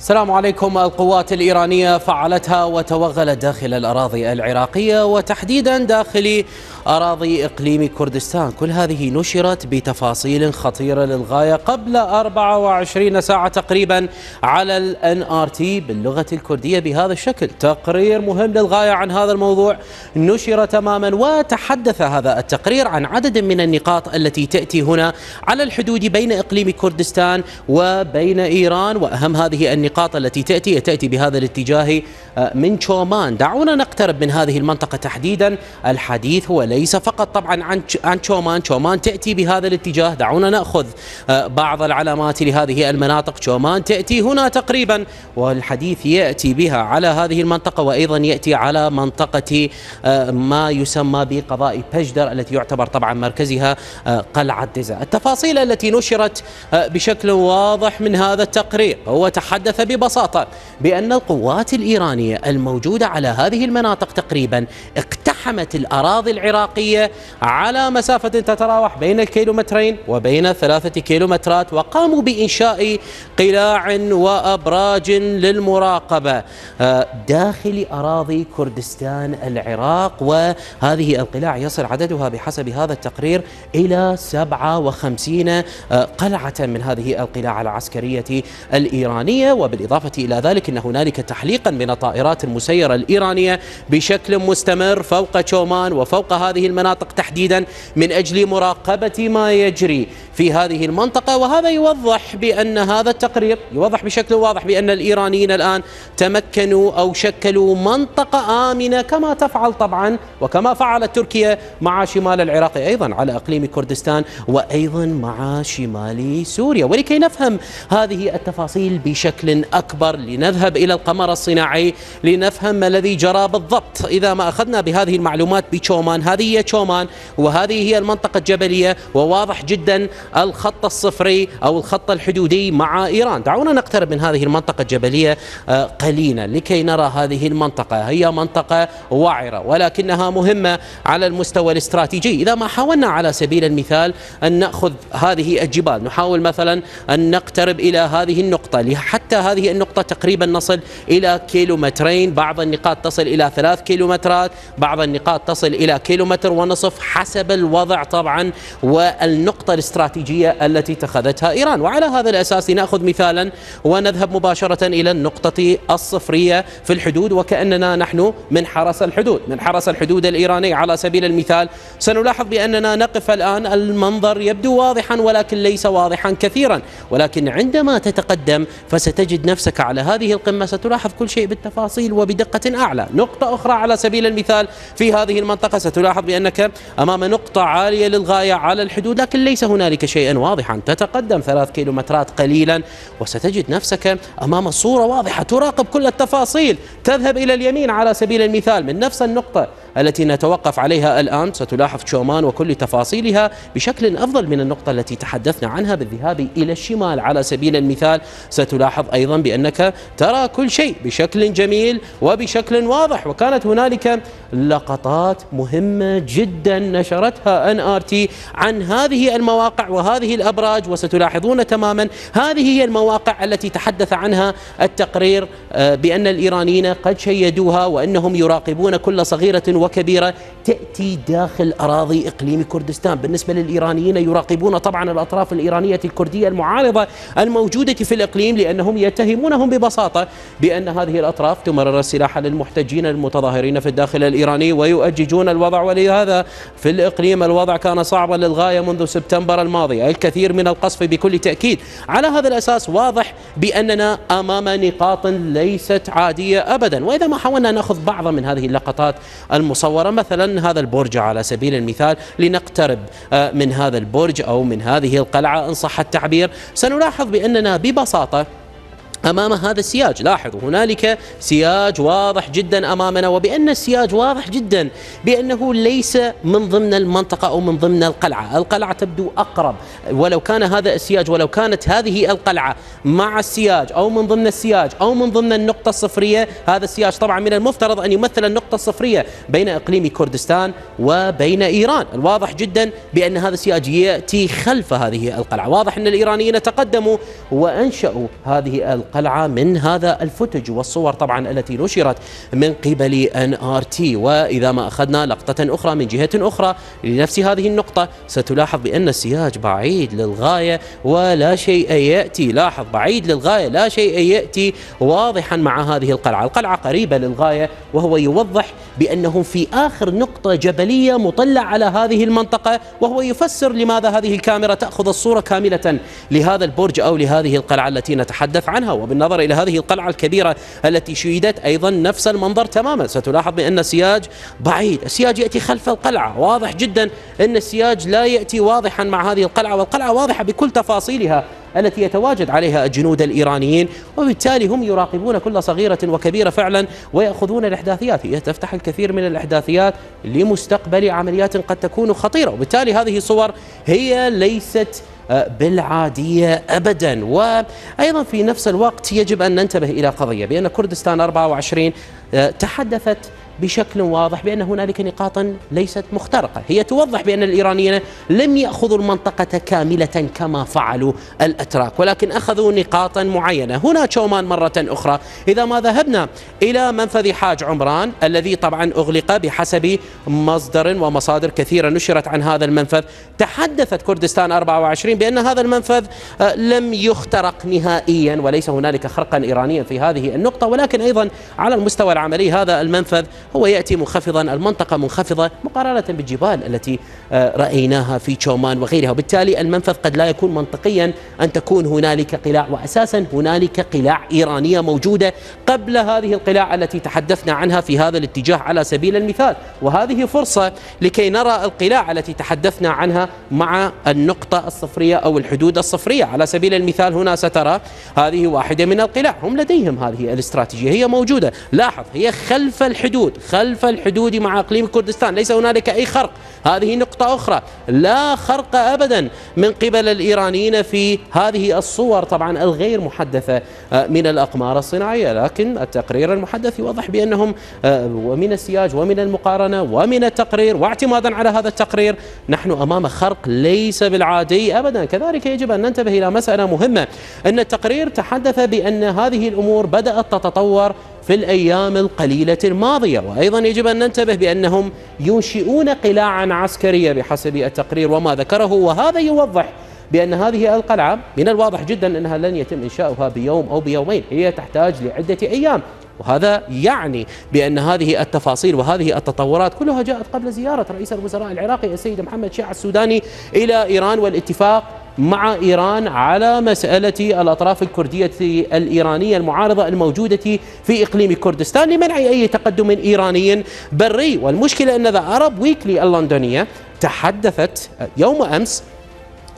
السلام عليكم. القوات الإيرانية فعلتها وتوغلت داخل الأراضي العراقية وتحديدا داخل أراضي إقليم كردستان. كل هذه نشرت بتفاصيل خطيرة للغاية قبل 24 ساعة تقريبا على ال NRT باللغة الكردية. بهذا الشكل تقرير مهم للغاية عن هذا الموضوع. نشر تماما وتحدث هذا التقرير عن عدد من النقاط التي تأتي هنا على الحدود بين إقليم كردستان وبين إيران. وأهم هذه النقاط التي تأتي تأتي بهذا الاتجاه آه، من شومان دعونا نقترب من هذه المنطقة تحديدا. الحديث هو ليس فقط طبعا عن عن شومان شومان تأتي بهذا الاتجاه. دعونا نأخذ آه، بعض العلامات لهذه المناطق. شومان تأتي هنا تقريبا. والحديث يأتي بها على هذه المنطقة وأيضا يأتي على منطقة آه، ما يسمى بقضاء بجدر التي يعتبر طبعا مركزها قلعة دزا التفاصيل التي نشرت بشكل واضح من هذا التقرير. هو تحدث ببساطة بأن القوات الإيرانية الموجودة على هذه المناطق تقريبا اقتحمت الأراضي العراقية على مسافة تتراوح بين الكيلومترين وبين ثلاثة كيلومترات وقاموا بإنشاء قلاع وأبراج للمراقبة آه، داخل أراضي كردستان العراق. وهذه القلاع يصل عددها بحسب هذا التقرير إلى 57 آه، قلعة من هذه القلاع العسكرية الإيرانية. وبالإضافة إلى ذلك أن هنالك تحليقا من الطائرات المسيرة الإيرانية بشكل مستمر فوق شومان وفوق هذه المناطق تحديدا من أجل مراقبة ما يجري في هذه المنطقة. وهذا يوضح بأن هذا التقرير يوضح بشكل واضح بأن الإيرانيين الآن تمكنوا أو شكلوا منطقة آمنة كما تفعل طبعا وكما فعلت تركيا مع شمال العراق أيضا على إقليم كردستان وأيضا مع شمال سوريا. ولكي نفهم هذه التفاصيل بشكل أكبر لنذهب إلى القمر الصناعي لنفهم ما الذي جرى بالضبط. إذا ما أخذنا بهذه المعلومات بشومان هذه هي شومان وهذه هي المنطقة الجبلية وواضح جدا الخط الصفري أو الخط الحدودي مع إيران. دعونا نقترب من هذه المنطقة الجبلية آه، قليلا لكي نرى هذه المنطقة. هي منطقة وعرة ولكنها مهمة على المستوى الاستراتيجي. إذا ما حاولنا على سبيل المثال أن نأخذ هذه الجبال نحاول مثلا أن نقترب إلى هذه النقطة حتى هذه النقطة تقريبا نصل إلى كيلومترين. بعض النقاط تصل إلى ثلاث كيلومترات بعض النقاط تصل إلى كيلومتر ونصف حسب الوضع طبعا والنقطة الاستراتيجية التي اتخذتها إيران. وعلى هذا الأساس نأخذ مثالا ونذهب مباشرة إلى النقطة الصفرية في الحدود وكأننا نحن من حرس الحدود من حرس الحدود الإيراني. على سبيل المثال سنلاحظ بأننا نقف الآن المنظر يبدو واضحا ولكن ليس واضحا كثيرا. ولكن عندما تتقدم فستجد نفسك على هذه القمة. ستلاحظ كل شيء بالتفاصيل وبدقة أعلى. نقطة أخرى على سبيل المثال في هذه المنطقة ستلاحظ بأنك أمام نقطة عالية للغاية على الحدود لكن ليس هنالك شيئا واضحا. تتقدم ثلاث كيلومترات قليلا وستجد نفسك أمام صورة واضحة تراقب كل التفاصيل. تذهب إلى اليمين على سبيل المثال. من نفس النقطة التي نتوقف عليها الآن. ستلاحظ شومان وكل تفاصيلها بشكل أفضل من النقطة التي تحدثنا عنها بالذهاب إلى الشمال. على سبيل المثال ستلاحظ أيضا بأنك ترى كل شيء بشكل جميل وبشكل واضح وكانت هنالك لقطات مهمة جدا نشرتها NRT عن هذه المواقع وهذه الأبراج وستلاحظون تماما هذه هي المواقع التي تحدث عنها التقرير آه، بأن الإيرانيين قد شيدوها وأنهم يراقبون كل صغيرة وكبيرة تأتي داخل أراضي إقليم كردستان. بالنسبة للإيرانيين يراقبون طبعا الأطراف الإيرانية الكردية المعارضة الموجودة في الإقليم لأنهم يتهمونهم ببساطة بأن هذه الأطراف تمرر السلاح للمحتجين المتظاهرين في الداخل الإيراني ويؤججون الوضع. ولهذا في الإقليم الوضع كان صعبا للغاية منذ سبتمبر الماضي. الكثير من القصف بكل تأكيد. على هذا الأساس واضح بأننا أمام نقاط ليست عادية أبدا. وإذا ما حاولنا نأخذ بعض من هذه اللقطات المصورة. مثلا هذا البرج على سبيل المثال لنقترب آه، من هذا البرج أو من هذه القلعة إن صح التعبير سنلاحظ بأننا ببساطة أمام هذا السياج. لاحظوا هنالك سياج واضح جدا أمامنا وبأن السياج واضح جدا بأنه ليس من ضمن المنطقة أو من ضمن القلعة، القلعة تبدو أقرب. ولو كان هذا السياج ولو كانت هذه القلعة مع السياج أو من ضمن السياج أو من ضمن النقطة الصفرية، هذا السياج طبعا من المفترض أن يمثل النقطة الصفرية بين إقليم كردستان وبين إيران، الواضح جدا بأن هذا السياج يأتي خلف هذه القلعة، واضح أن الإيرانيين تقدموا وأنشأوا هذه القلعة. القلعة من هذا ال footage والصور طبعا التي نشرت من قبل NRT وإذا ما أخذنا لقطة أخرى من جهة أخرى لنفس هذه النقطة ستلاحظ بأن السياج بعيد للغاية ولا شيء يأتي. لاحظ بعيد للغاية لا شيء يأتي واضحا مع هذه القلعة. القلعة قريبة للغاية وهو يوضح بانهم في آخر نقطة جبلية مطلع على هذه المنطقة وهو يفسر لماذا هذه الكاميرا تأخذ الصورة كاملة لهذا البرج أو لهذه القلعة التي نتحدث عنها. وبالنظر إلى هذه القلعة الكبيرة التي شيدت أيضا نفس المنظر تماما. ستلاحظ بأن السياج بعيد. السياج يأتي خلف القلعة. واضح جدا أن السياج لا يأتي واضحا مع هذه القلعة والقلعة واضحة بكل تفاصيلها التي يتواجد عليها الجنود الإيرانيين وبالتالي هم يراقبون كل صغيرة وكبيرة فعلا ويأخذون الإحداثيات. هي تفتح الكثير من الإحداثيات لمستقبل عمليات قد تكون خطيرة. وبالتالي هذه الصور هي ليست بالعادية أبدا. وأيضا في نفس الوقت يجب أن ننتبه إلى قضية بأن كردستان 24 آه، تحدثت بشكل واضح بأن هنالك نقاطا ليست مخترقة. هي توضح بأن الإيرانيين لم يأخذوا المنطقة كاملة كما فعلوا الأتراك ولكن أخذوا نقاطا معينة. هنا شومان مرة أخرى. إذا ما ذهبنا إلى منفذ حاج عمران الذي طبعا أغلق بحسب مصدر ومصادر كثيرة نشرت عن هذا المنفذ تحدثت كردستان 24 بأن هذا المنفذ آه، لم يخترق نهائيا وليس هنالك خرقا إيرانيا في هذه النقطة. ولكن أيضا على المستوى العملي هذا المنفذ هو يأتي منخفضا المنطقة منخفضة مقارنة بالجبال التي آه، رأيناها في تشومان وغيرها. وبالتالي المنفذ قد لا يكون منطقيا أن تكون هنالك قلاع. وأساسا هنالك قلاع إيرانية موجودة قبل هذه القلاع التي تحدثنا عنها في هذا الاتجاه على سبيل المثال. وهذه فرصة لكي نرى القلاع التي تحدثنا عنها مع النقطة الصفرية أو الحدود الصفرية. على سبيل المثال هنا سترى هذه واحدة من القلاع. هم لديهم هذه الاستراتيجية. هي موجودة. لاحظ هي خلف الحدود. خلف الحدود مع اقليم كردستان. ليس هنالك أي خرق. هذه نقطة أخرى. لا خرق أبدا من قبل الإيرانيين في هذه الصور. طبعا الغير محدثة آه، من الأقمار الصناعية. لكن التقرير المحدث يوضح بأنهم آه، ومن السياج ومن المقارنة ومن التقرير واعتمادا على هذا التقرير نحن أمام خرق ليس بالعادي أبدا. كذلك يجب أن ننتبه إلى مسألة مهمة. أن التقرير تحدث بأن هذه الأمور بدأت تتطور في الأيام القليلة الماضية. وأيضا يجب أن ننتبه بأنهم ينشئون قلاعا عسكرية بحسب التقرير وما ذكره. وهذا يوضح بأن هذه القلعة من الواضح جدا أنها لن يتم إنشاؤها بيوم أو بيومين. هي تحتاج لعدة أيام. وهذا يعني بأن هذه التفاصيل وهذه التطورات كلها جاءت قبل زيارة رئيس الوزراء العراقي السيد محمد شيع السوداني إلى إيران. والاتفاق مع إيران على مسألة الأطراف الكردية الإيرانية المعارضة الموجودة في إقليم كردستان لمنع أي تقدم إيراني بري. والمشكلة أن ذا عرب ويكلي اللندنية تحدثت يوم أمس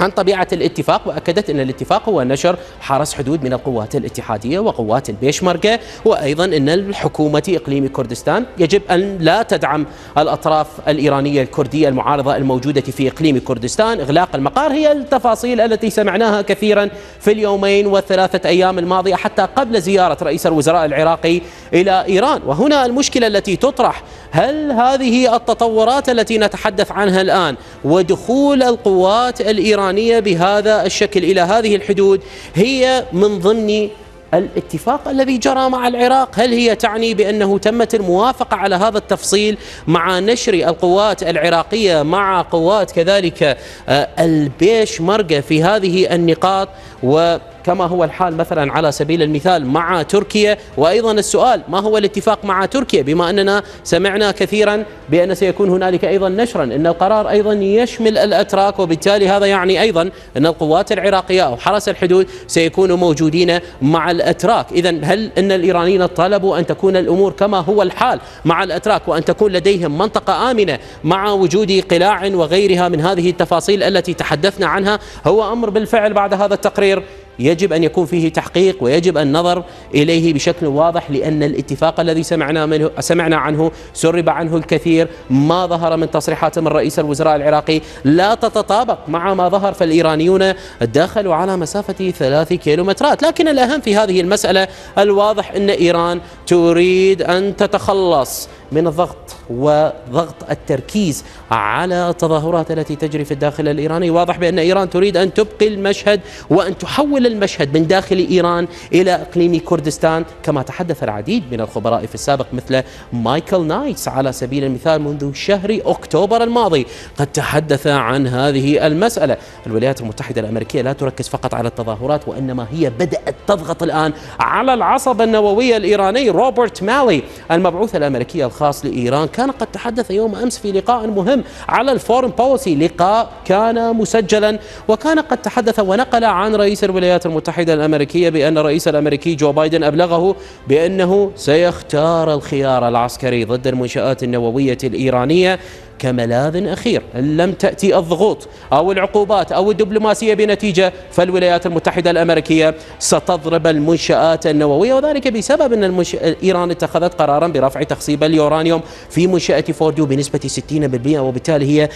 عن طبيعة الاتفاق وأكدت أن الاتفاق هو نشر حرس حدود من القوات الاتحادية وقوات البيشمركة وأيضا أن الحكومة إقليم كردستان يجب أن لا تدعم الأطراف الإيرانية الكردية المعارضة الموجودة في إقليم كردستان. إغلاق المقار هي التفاصيل التي سمعناها كثيرا في اليومين والثلاثة أيام الماضية حتى قبل زيارة رئيس الوزراء العراقي إلى إيران. وهنا المشكلة التي تطرح هل هذه التطورات التي نتحدث عنها الآن ودخول القوات الإيرانية بهذا الشكل إلى هذه الحدود هي من ضمن الاتفاق الذي جرى مع العراق؟ هل هي تعني بأنه تمت الموافقة على هذا التفصيل مع نشر القوات العراقية مع قوات كذلك آه، البيش مرقة في هذه النقاط؟ و كما هو الحال مثلا على سبيل المثال مع تركيا. وأيضا السؤال ما هو الاتفاق مع تركيا؟ بما أننا سمعنا كثيرا بأن سيكون هنالك أيضا نشرا إن القرار أيضا يشمل الأتراك. وبالتالي هذا يعني أيضا أن القوات العراقية أو حرس الحدود سيكونوا موجودين مع الأتراك. اذا هل إن الإيرانيين طلبوا أن تكون الأمور كما هو الحال مع الأتراك وأن تكون لديهم منطقة آمنة مع وجود قلاع وغيرها من هذه التفاصيل التي تحدثنا عنها؟ هو أمر بالفعل بعد هذا التقرير. يجب أن يكون فيه تحقيق ويجب النظر إليه بشكل واضح لأن الاتفاق الذي سمعنا منه سمعنا عنه سرب عنه الكثير ما ظهر من تصريحات من رئيس الوزراء العراقي لا تتطابق مع ما ظهر فالإيرانيون دخلوا على مسافة ثلاث كيلومترات. لكن الأهم في هذه المسألة الواضح أن إيران تريد أن تتخلص من الضغط. وضغط التركيز على التظاهرات التي تجري في الداخل الإيراني. واضح بأن إيران تريد أن تبقي المشهد وأن تحول المشهد من داخل إيران إلى إقليم كردستان كما تحدث العديد من الخبراء في السابق مثل مايكل نايتس على سبيل المثال منذ شهر أكتوبر الماضي. قد تحدث عن هذه المسألة. الولايات المتحدة الأمريكية لا تركز فقط على التظاهرات وإنما هي بدأت تضغط الآن على العصب النووي الإيراني روبرت مالي المبعوث الأمريكي الخاص لإيران. كان قد تحدث يوم أمس في لقاء مهم على ال Foreign Policy لقاء كان مسجلا. وكان قد تحدث ونقل عن رئيس الولايات المتحدة الأمريكية بأن الرئيس الأمريكي جو بايدن أبلغه بأنه سيختار الخيار العسكري ضد المنشآت النووية الإيرانية. كملاذ أخير. إن لم تأتي الضغوط أو العقوبات أو الدبلوماسية بنتيجة فالولايات المتحدة الأمريكية ستضرب المنشآت النووية وذلك بسبب أن المنش... إيران اتخذت قرارا برفع تخصيب اليورانيوم في منشأة فوردو بنسبة 60% وبالتالي هي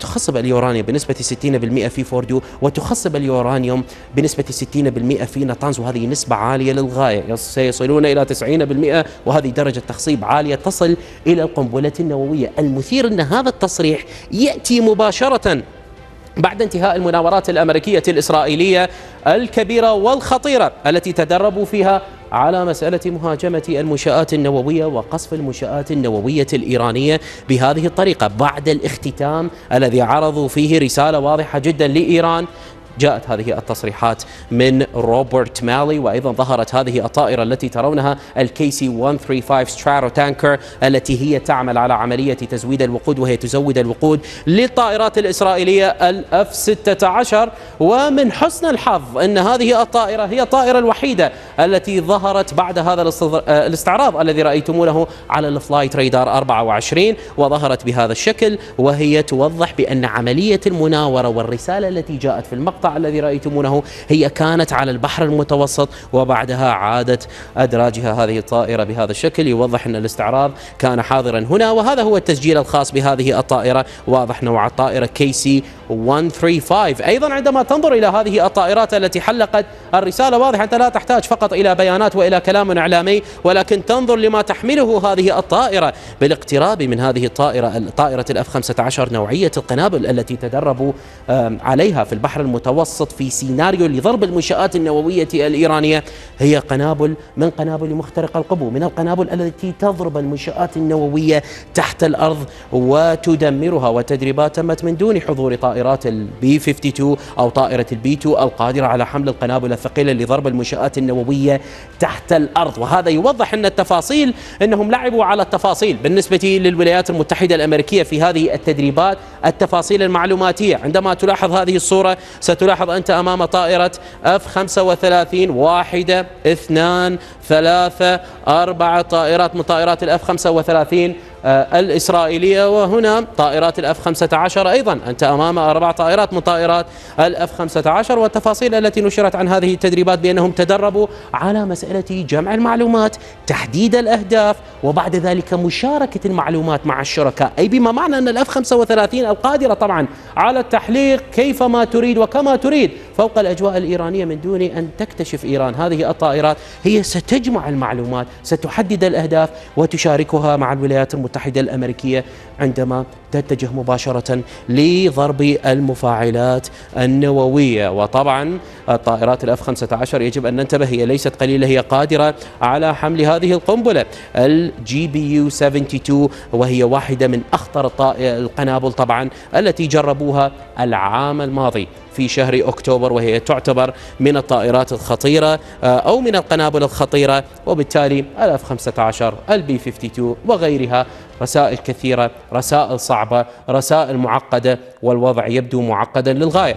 تخصب اليورانيوم بنسبة 60% في فوردو وتخصب اليورانيوم بنسبة 60% في نطانز وهذه نسبة عالية للغاية. سيصلون إلى 90% وهذه درجة تخصيب عالية تصل إلى القنبلة النووية المثير الكثير أن هذا التصريح يأتي مباشرة بعد انتهاء المناورات الأمريكية الإسرائيلية الكبيرة والخطيرة التي تدربوا فيها على مسألة مهاجمة المنشآت النووية وقصف المنشآت النووية الإيرانية بهذه الطريقة بعد الاختتام الذي عرضوا فيه رسالة واضحة جدا لإيران جاءت هذه التصريحات من روبرت مالي وأيضا ظهرت هذه الطائرة التي ترونها الكيسي 135 ستراتو تانكر التي هي تعمل على عملية تزويد الوقود وهي تزود الوقود للطائرات الإسرائيلية الأف 16 ومن حسن الحظ إن هذه الطائرة هي الطائرة الوحيدة التي ظهرت بعد هذا الاستعراض الذي رأيتمونه على الفلايت ريدار 24 وظهرت بهذا الشكل وهي توضح بأن عملية المناورة والرسالة التي جاءت في المقطع المقطع الذي رأيتمونه هي كانت على البحر المتوسط وبعدها عادت أدراجها هذه الطائرة بهذا الشكل. يوضح أن الاستعراض كان حاضرا هنا وهذا هو التسجيل الخاص بهذه الطائرة. واضح نوع الطائرة كيسي 135 أيضا عندما تنظر إلى هذه الطائرات التي حلقت الرسالة واضح أنت لا تحتاج فقط إلى بيانات وإلى كلام إعلامي ولكن تنظر لما تحمله هذه الطائرة بالاقتراب من هذه الطائرة طائرة الأف 15 نوعية القنابل التي تدربوا عليها في البحر المتوسط في سيناريو لضرب المنشآت النووية الإيرانية. هي قنابل من قنابل مخترق القبو؟ من القنابل التي تضرب المنشآت النووية تحت الأرض وتدمرها وتدريبات تمت من دون حضور طائرة طائرات البي 52 أو طائرة البي 2 القادرة على حمل القنابل الثقيلة لضرب المنشآت النووية تحت الأرض. وهذا يوضح أن التفاصيل أنهم لعبوا على التفاصيل بالنسبة للولايات المتحدة الأمريكية في هذه التدريبات. التفاصيل المعلوماتية عندما تلاحظ هذه الصورة ستلاحظ أنت أمام طائرة اف 35 واحدة اثنان ثلاثة أربعة طائرات من طائرات الاف 35 آه، الإسرائيلية وهنا طائرات الأف 15 أيضا. أنت أمام أربع طائرات من طائرات الأف 15 والتفاصيل التي نشرت عن هذه التدريبات بأنهم تدربوا على مسألة جمع المعلومات تحديد الأهداف وبعد ذلك مشاركة المعلومات مع الشركاء. أي بما معنى أن الأف 35 القادرة طبعا على التحليق كيفما تريد وكما تريد. فوق الأجواء الإيرانية من دون أن تكتشف إيران. هذه الطائرات هي ستجمع المعلومات ستحدد الأهداف وتشاركها مع الولايات المتحدة الأمريكية عندما تتجه مباشرة لضرب المفاعلات النووية. وطبعا الطائرات الأف 15 يجب أن ننتبه هي ليست قليلة هي قادرة على حمل هذه القنبلة. الجي بي يو 72 وهي واحدة من أخطر القنابل طبعا التي جربوها العام الماضي في شهر أكتوبر وهي تعتبر من الطائرات الخطيرة آه، أو من القنابل الخطيرة وبالتالي الأف 15 البي 52 وغيرها رسائل كثيرة رسائل صعبة. رسائل معقدة والوضع يبدو معقدا للغاية.